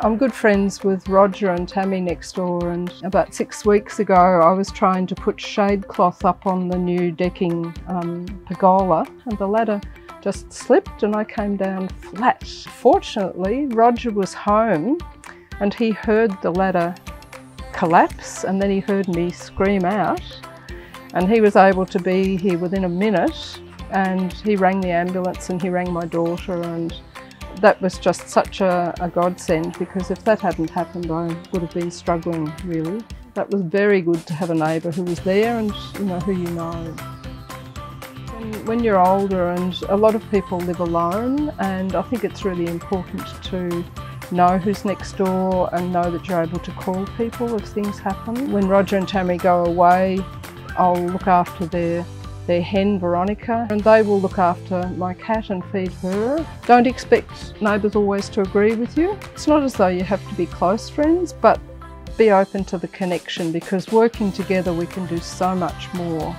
I'm good friends with Roger and Tammy next door and about six weeks ago I was trying to put shade cloth up on the new decking um, pergola and the ladder just slipped and I came down flat. Fortunately Roger was home and he heard the ladder collapse and then he heard me scream out and he was able to be here within a minute and he rang the ambulance and he rang my daughter and that was just such a, a godsend because if that hadn't happened I would have been struggling really. That was very good to have a neighbour who was there and you know who you know. When, when you're older and a lot of people live alone and I think it's really important to know who's next door and know that you're able to call people if things happen. When Roger and Tammy go away I'll look after their their hen Veronica and they will look after my cat and feed her. Don't expect neighbours always to agree with you. It's not as though you have to be close friends but be open to the connection because working together we can do so much more.